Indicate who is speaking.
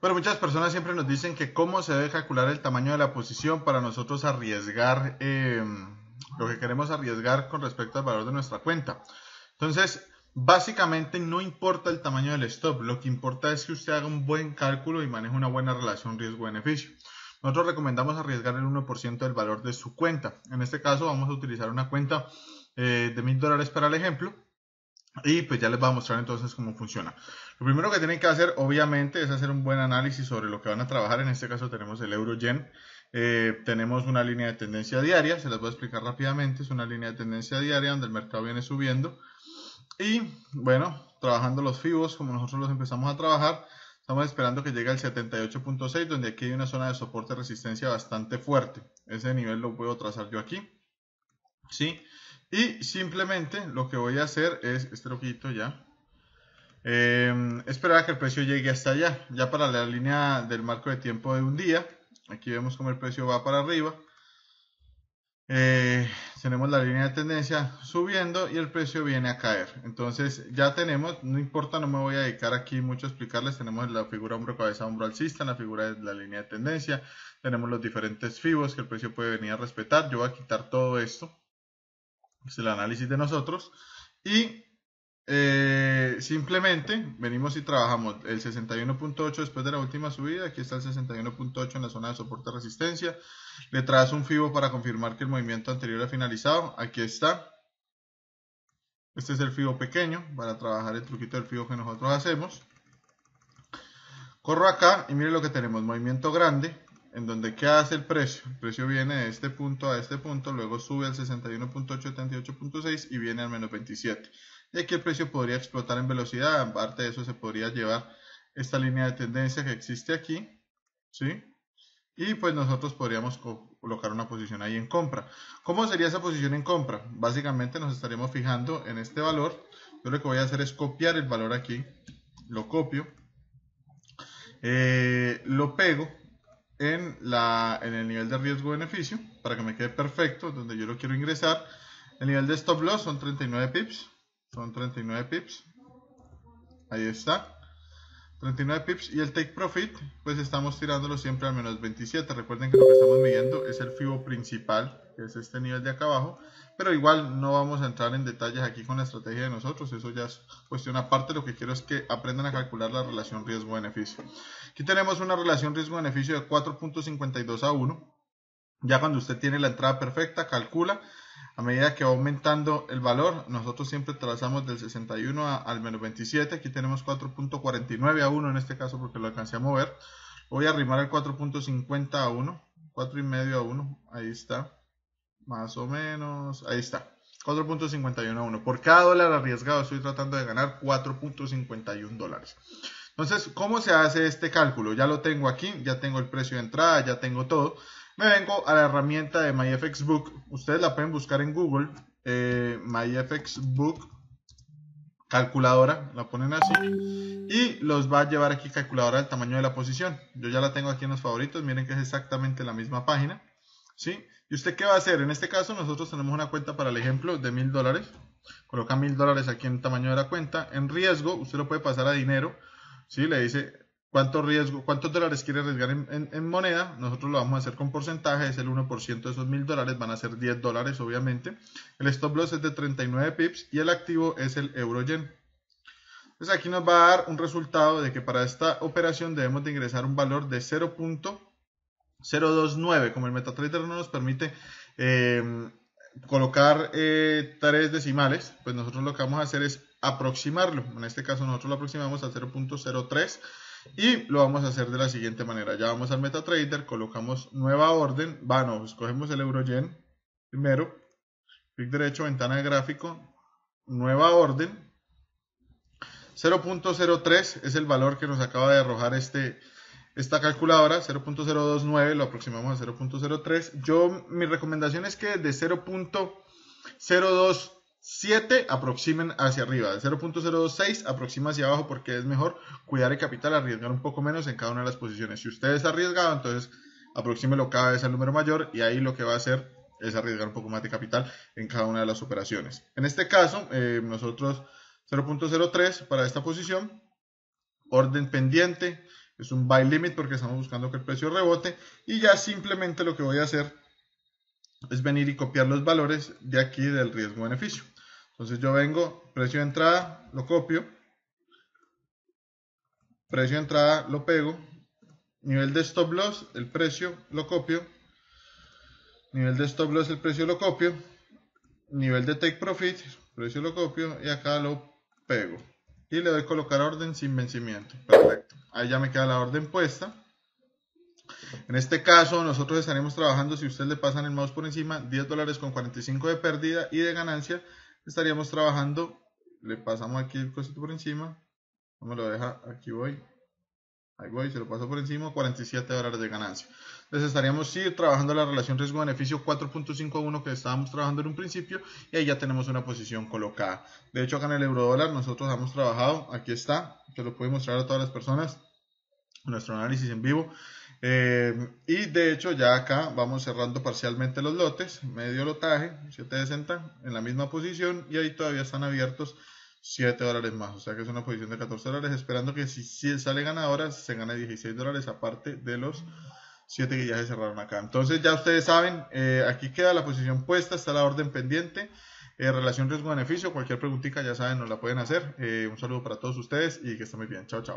Speaker 1: Bueno, muchas personas siempre nos dicen que cómo se debe calcular el tamaño de la posición para nosotros arriesgar eh, lo que queremos arriesgar con respecto al valor de nuestra cuenta. Entonces, básicamente no importa el tamaño del stop, lo que importa es que usted haga un buen cálculo y maneje una buena relación riesgo-beneficio. Nosotros recomendamos arriesgar el 1% del valor de su cuenta. En este caso vamos a utilizar una cuenta eh, de mil dólares para el ejemplo. Y pues ya les voy a mostrar entonces cómo funciona. Lo primero que tienen que hacer, obviamente, es hacer un buen análisis sobre lo que van a trabajar. En este caso tenemos el euro-yen. Eh, tenemos una línea de tendencia diaria, se las voy a explicar rápidamente. Es una línea de tendencia diaria donde el mercado viene subiendo. Y bueno, trabajando los FIBOS como nosotros los empezamos a trabajar, estamos esperando que llegue al 78.6, donde aquí hay una zona de soporte resistencia bastante fuerte. Ese nivel lo puedo trazar yo aquí. ¿Sí? Y simplemente lo que voy a hacer es, este loquito ya, eh, esperar a que el precio llegue hasta allá. Ya para la línea del marco de tiempo de un día, aquí vemos cómo el precio va para arriba. Eh, tenemos la línea de tendencia subiendo y el precio viene a caer. Entonces ya tenemos, no importa, no me voy a dedicar aquí mucho a explicarles, tenemos la figura hombro cabeza hombro alcista, la figura de la línea de tendencia, tenemos los diferentes fibos que el precio puede venir a respetar. Yo voy a quitar todo esto es el análisis de nosotros. Y eh, simplemente venimos y trabajamos el 61.8 después de la última subida. Aquí está el 61.8 en la zona de soporte resistencia. Le traes un FIBO para confirmar que el movimiento anterior ha finalizado. Aquí está. Este es el FIBO pequeño para trabajar el truquito del FIBO que nosotros hacemos. Corro acá y mire lo que tenemos. Movimiento grande en donde ¿qué hace el precio? El precio viene de este punto a este punto, luego sube al 61.878.6 y viene al menos 27. Y aquí el precio podría explotar en velocidad, aparte de eso se podría llevar esta línea de tendencia que existe aquí, ¿sí? Y pues nosotros podríamos colocar una posición ahí en compra. ¿Cómo sería esa posición en compra? Básicamente nos estaríamos fijando en este valor. Yo lo que voy a hacer es copiar el valor aquí, lo copio, eh, lo pego en, la, en el nivel de riesgo-beneficio para que me quede perfecto donde yo lo quiero ingresar. El nivel de stop loss son 39 pips. Son 39 pips. Ahí está. 39 pips y el take profit pues estamos tirándolo siempre al menos 27 recuerden que lo que estamos midiendo es el FIBO principal que es este nivel de acá abajo pero igual no vamos a entrar en detalles aquí con la estrategia de nosotros eso ya es cuestión aparte. Lo que quiero es que aprendan a calcular la relación riesgo-beneficio. Aquí tenemos una relación riesgo-beneficio de 4.52 a 1 ya cuando usted tiene la entrada perfecta calcula a medida que va aumentando el valor, nosotros siempre trazamos del 61 al menos 27. Aquí tenemos 4.49 a 1 en este caso porque lo alcancé a mover. Voy a arrimar el 4.50 a 1, 4.5 a 1, ahí está. Más o menos, ahí está. 4.51 a 1. Por cada dólar arriesgado estoy tratando de ganar 4.51 dólares. Entonces, ¿cómo se hace este cálculo? Ya lo tengo aquí, ya tengo el precio de entrada, ya tengo todo me vengo a la herramienta de MyFXBook. Ustedes la pueden buscar en Google. Eh, MyFXBook calculadora, la ponen así y los va a llevar aquí calculadora del tamaño de la posición. Yo ya la tengo aquí en los favoritos, miren que es exactamente la misma página. ¿sí? ¿Y usted qué va a hacer? En este caso nosotros tenemos una cuenta para el ejemplo de mil dólares. Coloca mil dólares aquí en el tamaño de la cuenta. En riesgo, usted lo puede pasar a dinero. ¿sí? Le dice cuánto riesgo, cuántos dólares quiere arriesgar en, moneda, nosotros lo vamos a hacer con porcentaje, es el 1% de esos mil dólares, van a ser 10 dólares obviamente. El stop loss es de 39 pips y el activo es el euro yen. Entonces aquí nos va a dar un resultado de que para esta operación debemos de ingresar un valor de 0.029, como el MetaTrader no nos permite eh, colocar eh, tres decimales, pues nosotros lo que vamos a hacer es aproximarlo. En este caso nosotros lo aproximamos al 0.03 y lo vamos a hacer de la siguiente manera. Ya vamos al MetaTrader, colocamos nueva orden, bueno, escogemos el EuroYen primero, clic derecho, ventana de gráfico, nueva orden. 0.03 es el valor que nos acaba de arrojar este, esta calculadora, 0.029 lo aproximamos a 0.03. Yo, mi recomendación es que de 0.02 7 aproximen hacia arriba, de 0.026 aproxima hacia abajo porque es mejor cuidar el capital, arriesgar un poco menos en cada una de las posiciones. Si usted es arriesgado, entonces aproxímelo cada vez al número mayor y ahí lo que va a hacer es arriesgar un poco más de capital en cada una de las operaciones. En este caso, eh, nosotros 0.03 para esta posición, orden pendiente, es un buy limit porque estamos buscando que el precio rebote y ya simplemente lo que voy a hacer es venir y copiar los valores de aquí del riesgo beneficio entonces yo vengo precio de entrada lo copio. Precio de entrada lo pego. Nivel de stop loss el precio lo copio. Nivel de stop loss el precio lo copio. Nivel de take profit precio lo copio. Y acá lo pego. Y le doy colocar orden sin vencimiento. Perfecto. Ahí ya me queda la orden puesta. En este caso nosotros estaremos trabajando si ustedes le pasan el mouse por encima 10 dólares con 45 de pérdida y de ganancia estaríamos trabajando le pasamos aquí el cosito por encima no me lo deja aquí voy ahí voy se lo paso por encima 47 dólares de ganancia entonces estaríamos sí, trabajando la relación riesgo-beneficio 4.51 que estábamos trabajando en un principio y ahí ya tenemos una posición colocada. De hecho acá en el euro dólar nosotros hemos trabajado, aquí está, que lo puedo mostrar a todas las personas, nuestro análisis en vivo. Eh, y de hecho ya acá vamos cerrando parcialmente los lotes, medio lotaje, 760 en la misma posición y ahí todavía están abiertos 7 dólares más, o sea que es una posición de 14 dólares, esperando que si, si sale ganadora se gane 16 dólares aparte de los 7 que ya se cerraron acá. Entonces ya ustedes saben, eh, aquí queda la posición puesta, está la orden pendiente. Eh, relación riesgo-beneficio, cualquier preguntita ya saben, nos la pueden hacer. Eh, un saludo para todos ustedes y que estén muy bien. Chao, chao.